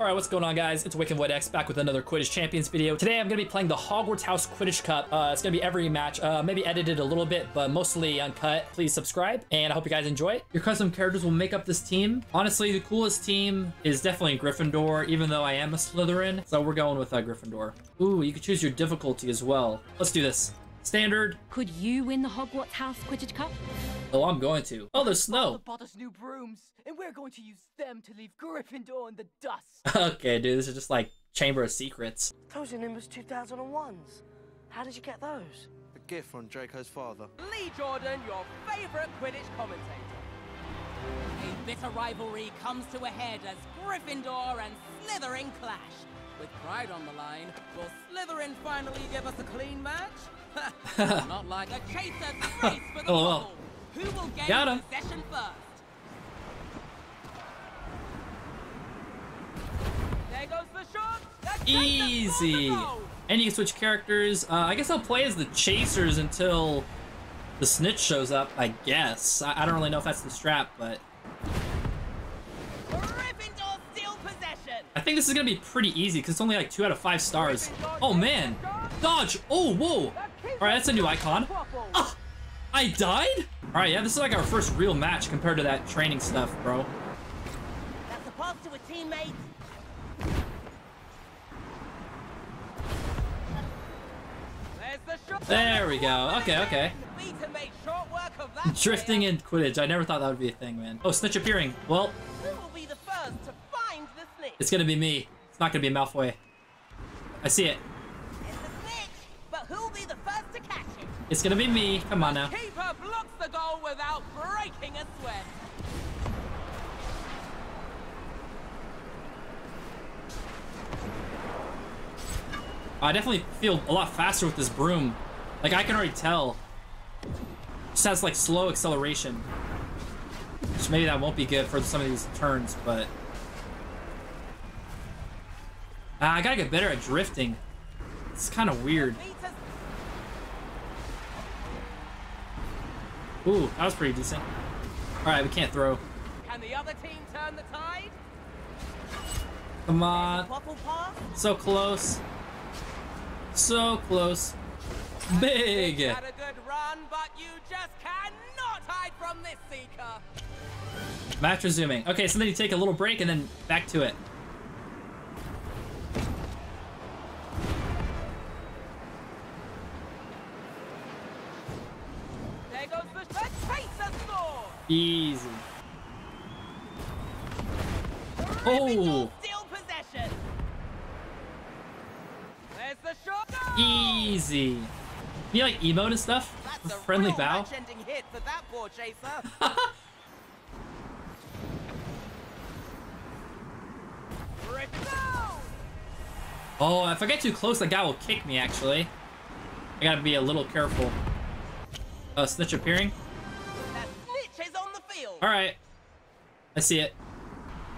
Alright, what's going on guys? It's Awakened Void X back with another Quidditch Champions video. Today I'm going to be playing the Hogwarts House Quidditch Cup. Uh, it's going to be every match, uh, maybe edited a little bit, but mostly uncut. Please subscribe, and I hope you guys enjoy it. Your custom characters will make up this team. Honestly, the coolest team is definitely Gryffindor, even though I am a Slytherin, so we're going with uh, Gryffindor. Ooh, you can choose your difficulty as well. Let's do this. Standard. Could you win the Hogwarts House Quidditch Cup? Oh, I'm going to. Oh, there's The snow. bought new brooms, and we're going to use them to leave Gryffindor in the dust. okay, dude, this is just like Chamber of Secrets. Those are Nimbus 2001s. How did you get those? A gift from Draco's father. Lee Jordan, your favorite Quidditch commentator. A bitter rivalry comes to a head as Gryffindor and Slytherin clash. With pride on the line, will Slytherin finally give us a clean match? Not like a chaser's race for the LOL. ball. Who will gain Got him. possession first? There goes the shot. The Easy. chaser scores a goal. And you can switch characters. Uh, I guess I'll play as the Chasers until the Snitch shows up, I guess. I, I don't really know if that's the strap, but I think this is going to be pretty easy because it's only like two out of five stars. Oh, man. Dodge. Oh, whoa. All right, that's a new icon. Ah, I died? All right, yeah, this is like our first real match compared to that training stuff, bro. That's pass to a teammate. There's the shot. There we go. Okay, okay. Vita made short work of that. Drifting in Quidditch. I never thought that would be a thing, man. Oh, Snitch appearing. Well, it's to be me. It's not to be Malfoy. I see it. It's to be me. Come on now. Keeper blocks the goal without breaking a sweat. I definitely feel a lot faster with this broom. Like, I can already tell. Just has, like, slow acceleration. Which maybe that won't be good for some of these turns, but... Ah, I gotta get better at drifting. It's kind of weird. Ooh, that was pretty decent. Alright, we can't throw. Can the other team turn the tide? Come on. So close. So close. Big! Had a good run, but you just cannot hide from this seeker. Match resuming. Okay, so then you take a little break and then back to it. Easy. Oh. Steal possession. There's the shot. Easy. You like emote and stuff? That's a Friendly bow? hit for that poor chaser. Oh, if I get too close, that guy will kick me, actually. I gotta be a little careful. Uh, snitch appearing. That snitch is on the field. Alright. I see it.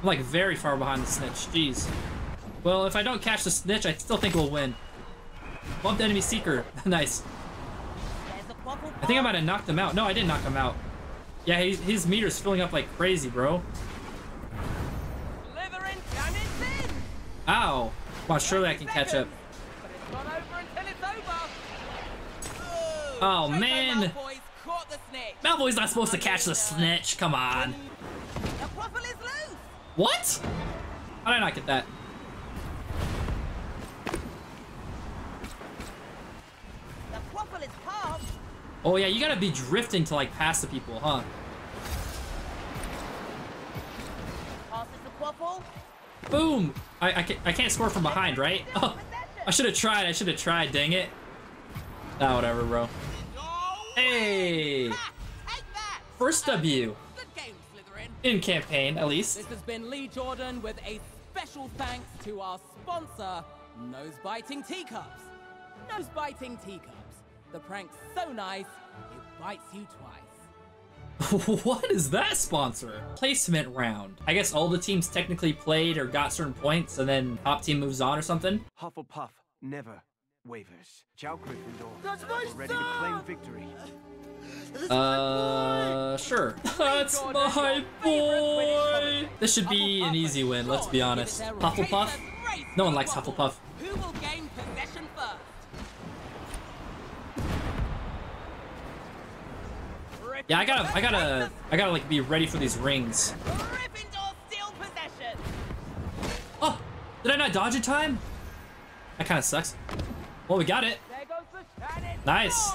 I'm like very far behind the snitch. Jeez. Well, if I don't catch the snitch, I still think we'll win. Bumped enemy seeker. nice. There's a quaffle I think I might have knocked him out. No, I didn't knock him out. Yeah, he's, his meter's filling up like crazy, bro. Slytherin can it in. Ow. Well, surely I can catch up. But it's not over until it's over. Oh, man. Malfoy's caught the snitch. Malfoy's not supposed to catch the snitch. Come on. The quaffle is loose. What? How did I not get that? The quaffle is halved. Oh, yeah, you gotta be drifting to like pass the people, huh? Boom! I, I, can't, I can't score from behind, right? Oh, I should have tried. I should have tried. Dang it. Ah, whatever, bro. Hey! Take that. First W Good game, Slytherin. in campaign, at least. This has been Lee Jordan with a special thanks to our sponsor, Nose Biting Teacups. Nose Biting Teacups. The prank's so nice, it bites you twice. what is that sponsor? Placement round. I guess all the teams technically played or got certain points, and then top team moves on or something. Hufflepuff never wavers. Ciao, Gryffindor. That's my We're ready to claim victory. Uh, sure. That's my boy. This should be an easy win, let's be honest. Hufflepuff? No one likes Hufflepuff. Who will gain possession first? Yeah, I gotta, I gotta, I gotta like be ready for these rings. Gryffindor steal possession. Oh, did I not dodge in time? That kind of sucks. Well, we got it. There goes the cannon. Nice.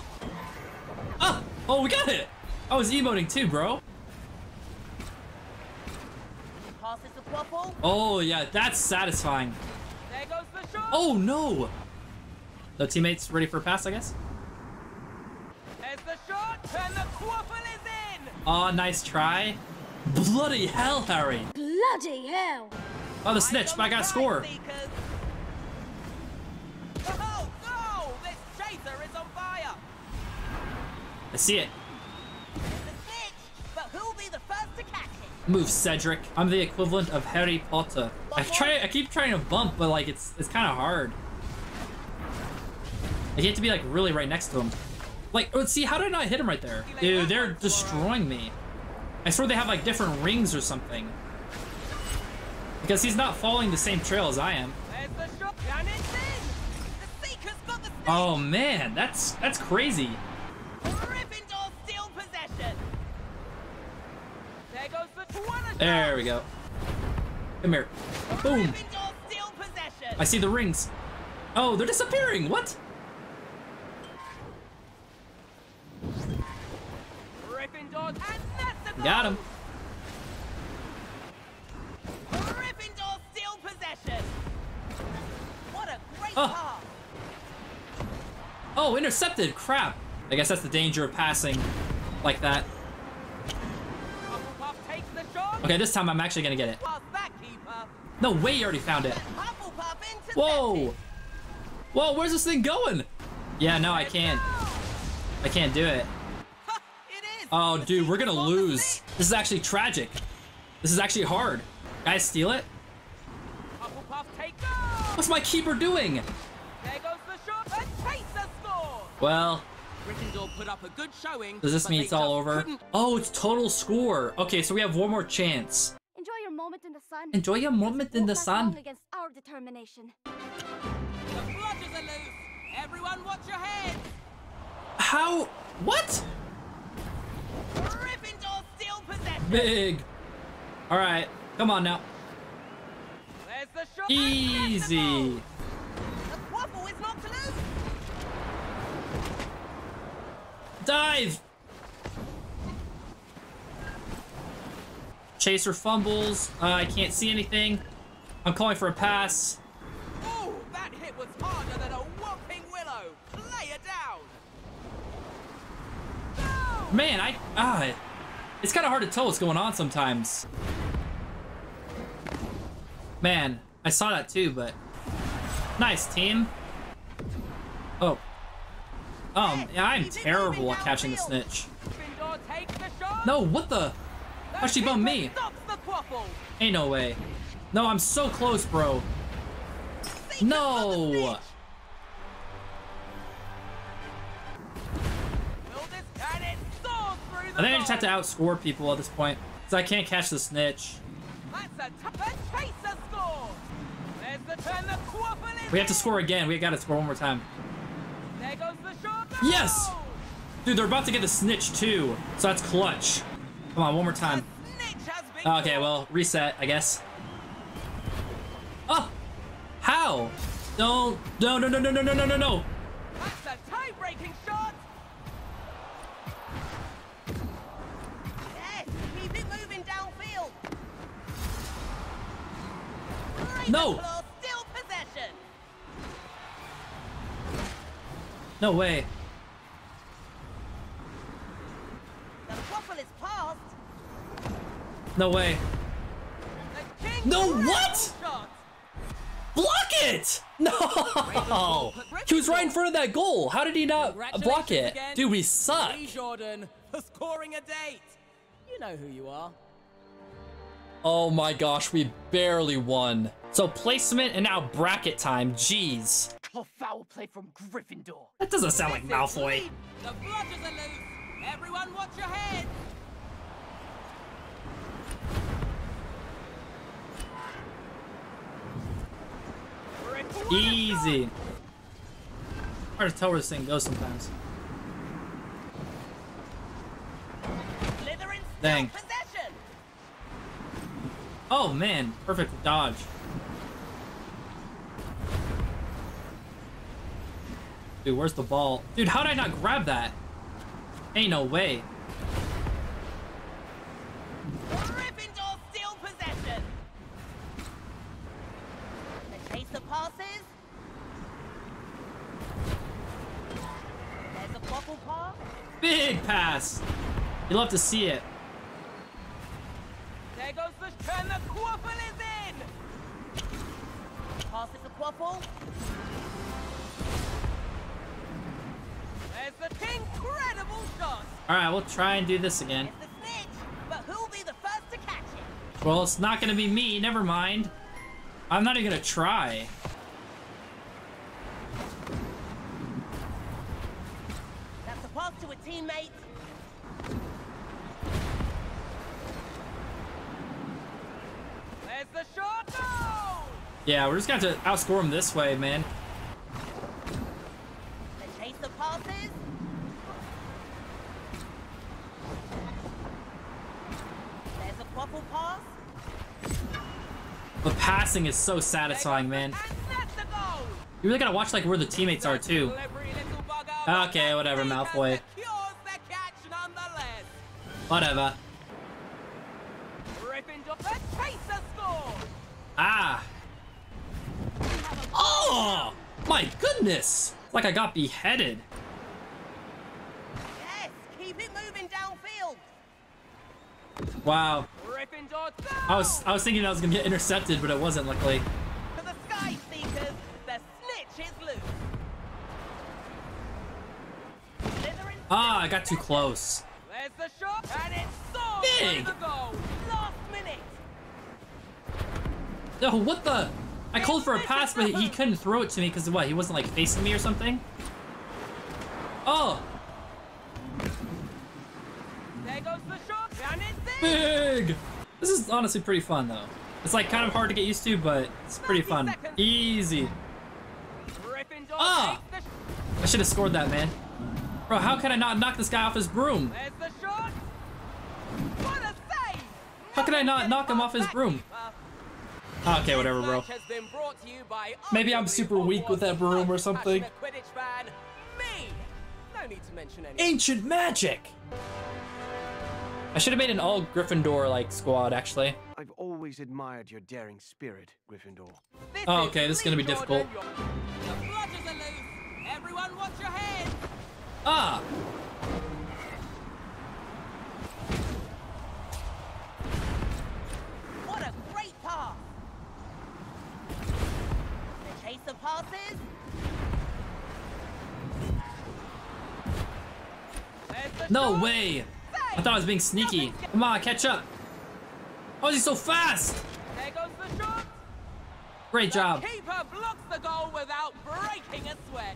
Oh, oh, we got it. I was emoting too, bro. Passes the Quaffle. Oh yeah, that's satisfying. There goes the shot. Oh no. The teammates ready for a pass, I guess. There's the shot, and the quaffle is in. Aw, nice try. Bloody hell, Harry. Bloody hell! Oh, the snitch, but I got a score. Seekers. I see it. The snitch, but who'll be the first to catch it? Move, Cedric. I'm the equivalent of Harry Potter. I try. I keep trying to bump, but like it's it's kind of hard. I get to be like really right next to him. Like, oh, see, how did I not hit him right there? Dude, they're destroying me. I swear they have like different rings or something. Because he's not following the same trail as I am. There's the shot, and it's in. The seekers got the snitch. Oh man, that's that's crazy. There we go. Come here. Boom. I see the rings. Oh, they're disappearing. What? Got him. What a great Oh. Oh, intercepted. Crap. I guess that's the danger of passing like that. Okay, this time I'm actually gonna get it. Pass that keeper. No way you already found it. Whoa! Whoa, where's this thing going? Yeah, no, I can't. I can't do it. Ha, it is. Oh, dude, we're gonna lose. This is actually tragic. This is actually hard. Guys, steal it? What's my keeper doing? There goes the shot. A chaser score. Well, Gryffindor put up a good showing. does this mean it's all over? couldn't Oh, it's total score. Okay, so we have one more chance. Enjoy your moment in the sun. Enjoy your moment in the Won't last long sun. Against our determination. The bludgers are loose. Everyone watch your heads. How? What? Gryffindor steal possession. Big. All right, come on now. There's the shot. Easy. The quaffle is knocked loose. Dive. Chaser fumbles. Uh, I can't see anything. I'm calling for a pass. Ooh, that hit was harder than a whomping willow. Lay it down. No! Man, I ah, it's kind of hard to tell what's going on sometimes. Man, I saw that too, but nice team. Oh, um, yeah, I'm terrible at catching the snitch. No, what the? How she bummed me? Ain't no way. No, I'm so close, bro. No! I think I just have to outscore people at this point. Because I can't catch the snitch. We have to score again. We gotta score one more time. Yes! Dude, they're about to get the snitch too. So that's clutch. Come on, one more time. Snitch has been Okay, well, reset, I guess. Oh! How? Don't. No, no, no, no, no, no, no, no, no. That's a tie-breaking shot. Yes, keep it moving downfield. No. No way. The quaffle is passed. No way. No, what? Block it! No! He was right in front of that goal. How did he not block it? Dude, we suck. Jordan for scoring a date. You know who you are. Oh my gosh, we barely won. So placement and now bracket time. Jeez. Oh, foul play from Gryffindor. That doesn't sound like This Malfoy. The bludgers are loose. Everyone watch your head! Easy. Hard to tell where this thing goes sometimes. Dang. Oh man, perfect dodge. Dude, where's the ball? Dude, how did I not grab that? Ain't no way. Gryffindor still possession! The chaser passes. There's a bubble pass. Big pass. You love to see it. There goes the and the quaffle is in! Passes the quaffle. There's the incredible shot! All right, we'll try and do this again. Snitch, but who'll be the first to catch it? Well, it's not gonna be me. Never mind. I'm not even gonna try. That's a pass to a teammate. There's the shot! No! Yeah, we're just gonna have to outscore him this way, man. The chaser passes. There's a quaffle pass. The passing is so satisfying, man. And that's the goal! You really gotta watch like where the teammates are too. Slippery little bugger, Okay, whatever, Malfoy. secures the catch nonetheless. Whatever. Gryffindor, the chaser scores! Ah. Oh! My goodness! It's like I got beheaded. Yes, keep it moving downfield. Wow. I was I was thinking I was gonna get intercepted, but it wasn't. Luckily. To the Sky Seekers, the snitch is loose. Ah, I got too close. There's the shot, and it's soared Big. through. Last minute. No, what the? I called for a pass, but he couldn't throw it to me because what? He wasn't like facing me or something. Oh, There goes the shot, and it's in. big! This is honestly pretty fun though. It's like kind of hard to get used to, but it's pretty fun. seconds. Easy. Ah. I should have scored that, man. Bro, how can I not knock this guy off his broom? The shot. What a save! How can I not knock him off his broom? Okay, whatever, bro. match has been brought to you by Maybe I'm super weak with that broom or something. Ancient Quidditch I should have made an all Gryffindor like squad, actually. I've always admired your daring spirit, Gryffindor. This Oh, is okay, this is gonna be difficult. Jordan, The are loose. Everyone watch your head. Ah! What a great pass. The chaser passes. The No shot. way! I thought I was being sneaky. Come on, catch up. How is he so fast? There goes the shot. Great job. The keeper blocks the goal without breaking a sweat.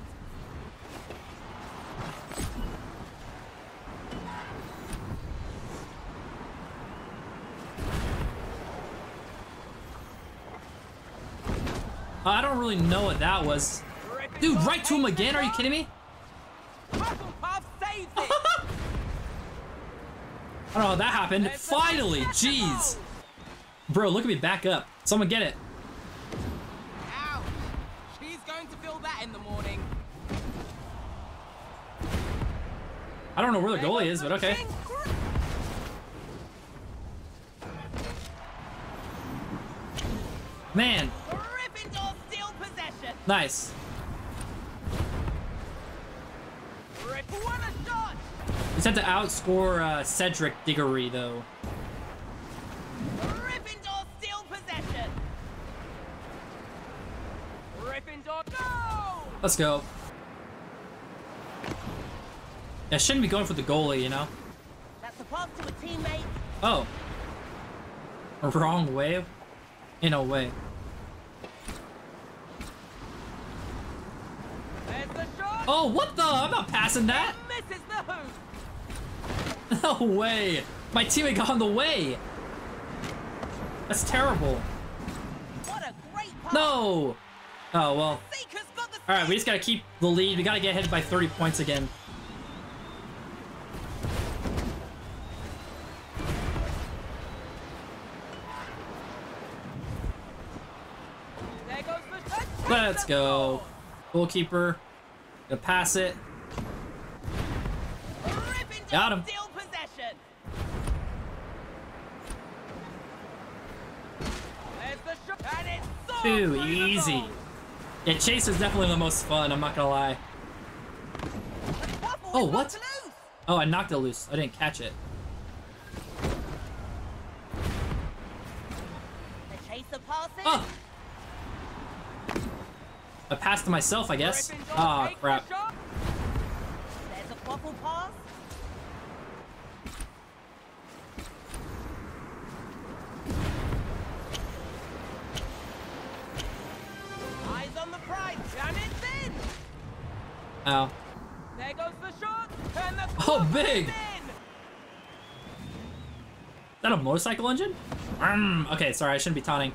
Oh, I don't really know what that was. Dude, right to him again? Are you kidding me? Hufflepuff saves it. I don't know how that happened. Finally, jeez. Bro, look at me back up. Someone get it. Ouch. She's going to feel that in the morning. I don't know where the goalie is, but okay. Man, Gryffindor still possession. nice. Rick, what a shot. Just have to outscore uh, Cedric Diggory, though. Gryffindor still possession. Gryffindor, no! Let's go. Yeah, shouldn't be going for the goalie, you know? That's a pass to a teammate. Oh. Wrong way? In a way. Oh, what the? I'm not passing that. Misses the hoop. No way. My teammate got on the way. That's terrible. What a great. No. Oh, well. Seeker's got the All right, we just got to keep the lead. We got to get ahead by 30 points again. There goes the shot. Let's go. Goalkeeper. Gonna pass it. Got him. Steal possession. There's the shot. And it's so Too easy. Yeah, Chase is definitely the most fun, I'm not gonna lie. Oh, what? Oh, I knocked it loose. I didn't catch it. Oh! I passed to myself, I guess. Ah, takes crap. There's a pass. Ow. There goes the shot, and the Oh, big. is that a motorcycle engine? Mm, okay, sorry, I shouldn't be taunting.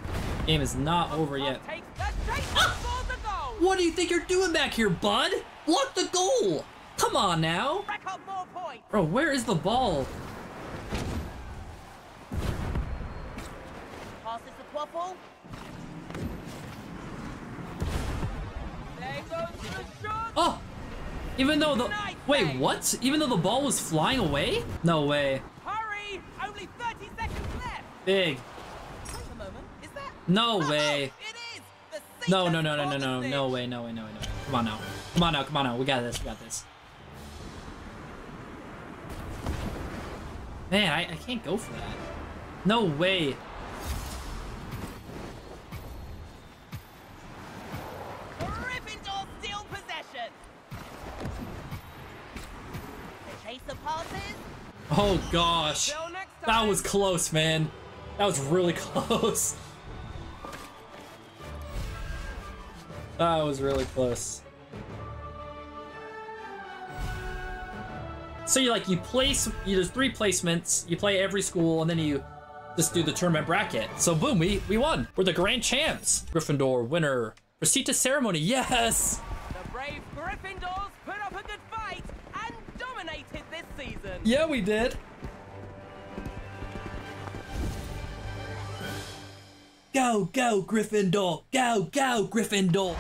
Game is not over yet. Takes the chaser for the goal. What do you think you're doing back here, bud? Block the goal! Come on now! Rack up more points. Bro, where is the ball? Passes the quaffle. There goes the shot. Oh! Even though the... Wait, what? Even though the ball was flying away? No way. Hurry! Only 30 seconds left. Big. Wait a moment. Is that? No way. It is. The No, no, no, no, no, no, no way, no way, no way, no way. Come on now. Come on now, come on now. We got this, we got this. Man, I, I can't go for that. No way. Oh gosh. That was close, man. That was really close. That was really close. So you like you place you there's three placements, you play every school, and then you just do the tournament bracket. So boom, we we won. We're the grand champs. Gryffindor winner. Proceed to ceremony. Yes. The brave Gryffindors put up a good fight and dominated this season. Yeah, we did. Go, go, Gryffindor! Go, go, Gryffindor!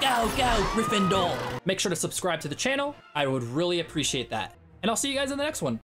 Go, go, Gryffindor! Make sure to subscribe to the channel. I would really appreciate that. And I'll see you guys in the next one.